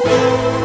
Oh.